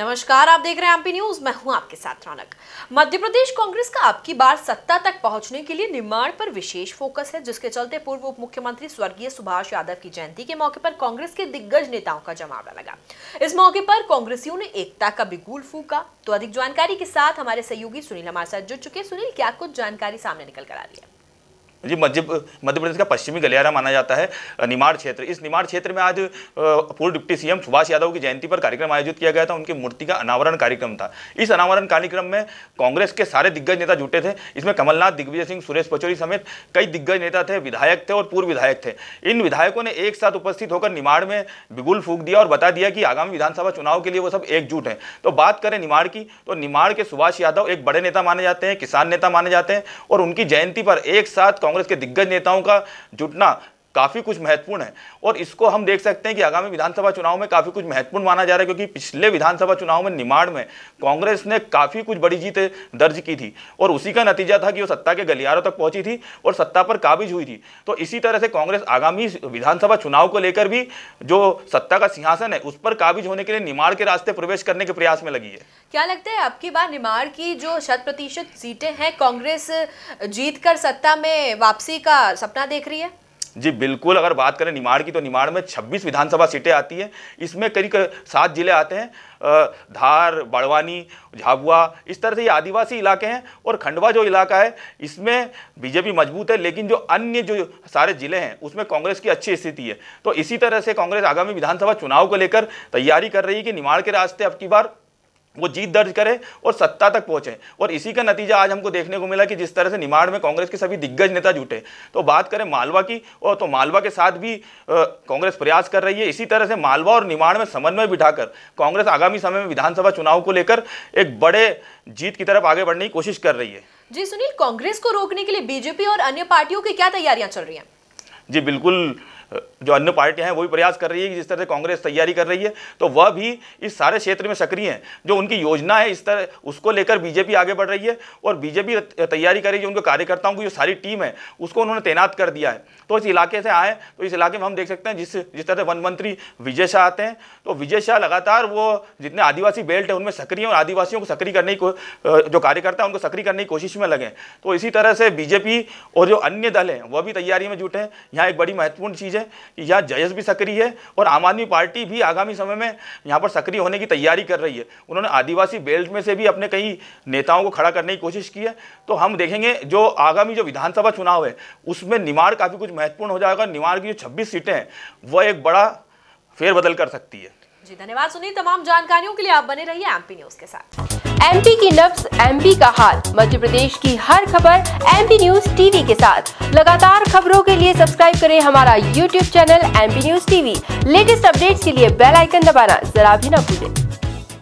नमस्कार, आप देख रहे हैं एमपी न्यूज़। मैं हूँ आपके साथ रौनक। मध्य प्रदेश कांग्रेस का अब की बार सत्ता तक पहुँचने के लिए निर्माण पर विशेष फोकस है, जिसके चलते पूर्व उप मुख्यमंत्री स्वर्गीय सुभाष यादव की जयंती के मौके पर कांग्रेस के दिग्गज नेताओं का जमावड़ा लगा। इस मौके पर कांग्रेसियों ने एकता का बिगुल फूका। तो अधिक जानकारी के साथ हमारे सहयोगी सुनील हमारे साथ जुड़ चुके सुनील, क्या कुछ जानकारी सामने निकल कर आ रही है? जी, मध्य मध्य प्रदेश का पश्चिमी गलियारा माना जाता है, निमाड़ क्षेत्र। इस निमाड़ क्षेत्र में आज पूर्व डिप्टी सीएम सुभाष यादव की जयंती पर कार्यक्रम आयोजित किया गया था। उनकी मूर्ति का अनावरण कार्यक्रम था। इस अनावरण कार्यक्रम में कांग्रेस के सारे दिग्गज नेता जुटे थे। इसमें कमलनाथ, दिग्विजय सिंह, सुरेश पचौरी समेत कई दिग्गज नेता थे, विधायक थे और पूर्व विधायक थे। इन विधायकों ने एक साथ उपस्थित होकर निमाड़ में बिगुल फूक दिया और बता दिया कि आगामी विधानसभा चुनाव के लिए वो सब एकजुट हैं। तो बात करें निमाड़ की तो निमाड़ के सुभाष यादव एक बड़े नेता माने जाते हैं, किसान नेता माने जाते हैं और उनकी जयंती पर एक साथ कांग्रेस के दिग्गज नेताओं का जुटना काफ़ी कुछ महत्वपूर्ण है। और इसको हम देख सकते हैं कि आगामी विधानसभा चुनाव में काफ़ी कुछ महत्वपूर्ण माना जा रहा है, क्योंकि पिछले विधानसभा चुनाव में निमाड़ में कांग्रेस ने काफ़ी कुछ बड़ी जीत दर्ज की थी। और उसी का नतीजा था कि वो सत्ता के गलियारों तक पहुँची थी और सत्ता पर काबिज हुई थी। तो इसी तरह से कांग्रेस आगामी विधानसभा चुनाव को लेकर भी जो सत्ता का सिंहासन है, उस पर काबिज होने के लिए निमाड़ के रास्ते प्रवेश करने के प्रयास में लगी है। क्या लगता है अब की बार निमाड़ की जो शत प्रतिशत सीटें हैं, कांग्रेस जीत कर सत्ता में वापसी का सपना देख रही है? जी, बिल्कुल, अगर बात करें निमाड़ की तो निमाड़ में 26 विधानसभा सीटें आती हैं। इसमें करीब सात ज़िले आते हैं धार, बड़वानी, झाबुआ, इस तरह से ये आदिवासी इलाके हैं और खंडवा जो इलाका है, इसमें बीजेपी मज़बूत है, लेकिन जो अन्य जो सारे ज़िले हैं, उसमें कांग्रेस की अच्छी स्थिति है। तो इसी तरह से कांग्रेस आगामी विधानसभा चुनाव को लेकर तैयारी कर रही है कि निमाड़ के रास्ते अब की बार वो जीत दर्ज करें और सत्ता तक पहुँचे। और इसी का नतीजा आज हमको देखने को मिला कि जिस तरह से निमाड़ में कांग्रेस के सभी दिग्गज नेता जुटे। तो बात करें मालवा की और तो मालवा के साथ भी कांग्रेस प्रयास कर रही है। इसी तरह से मालवा और निमाड़ में समन्वय बिठाकर कांग्रेस आगामी समय में विधानसभा चुनाव को लेकर एक बड़े जीत की तरफ़ आगे बढ़ने की कोशिश कर रही है। जी सुनील कांग्रेस को रोकने के लिए बीजेपी और अन्य पार्टियों की क्या तैयारियाँ चल रही हैं? जी बिल्कुल जो अन्य पार्टियाँ हैं, वो भी प्रयास कर रही है कि जिस तरह से कांग्रेस तैयारी कर रही है तो वह भी इस सारे क्षेत्र में सक्रिय हैं। जो उनकी योजना है इस तरह, उसको लेकर बीजेपी आगे बढ़ रही है और बीजेपी तैयारी कर रही है उनके कार्यकर्ताओं की जो सारी टीम है, उसको उन्होंने तैनात कर दिया है। तो इस इलाके से आए तो इस इलाके में हम देख सकते हैं, जिस जिस तरह से वन मंत्री विजय शाह आते हैं तो विजय शाह लगातार वो जितने आदिवासी बेल्ट है, उनमें सक्रिय और आदिवासियों को सक्रिय करने की जो कार्यकर्ता है, उनको सक्रिय करने की कोशिश में लगे तो इसी तरह से बीजेपी और जो अन्य दल हैं, वह भी तैयारी में जुटे हैं। यहाँ एक बड़ी महत्वपूर्ण चीज़ है कि या जयस भी सक्रिय है और आम आदमी पार्टी भी आगामी समय में यहाँ पर सक्रिय होने की तैयारी कर रही है। उन्होंने आदिवासी बेल्ट में से भी अपने कई नेताओं को खड़ा करने की कोशिश की है। तो हम देखेंगे जो आगामी जो विधानसभा चुनाव है, उसमें निमाड़ काफ़ी कुछ महत्वपूर्ण हो जाएगा। निमाड़ की जो छब्बीस सीटें हैं, वह एक बड़ा फेरबदल कर सकती है। जी, धन्यवाद सुनील। तमाम जानकारियों के लिए आप बने रहिए एमपी न्यूज़ के साथ। एमपी की नब्स एमपी का हाल, मध्य प्रदेश की हर खबर एमपी न्यूज़ टीवी के साथ। लगातार खबरों के लिए सब्सक्राइब करें हमारा YouTube channel MP news TV latest updates के लिए बेल आइकन दबाना जरा भी न भूलें।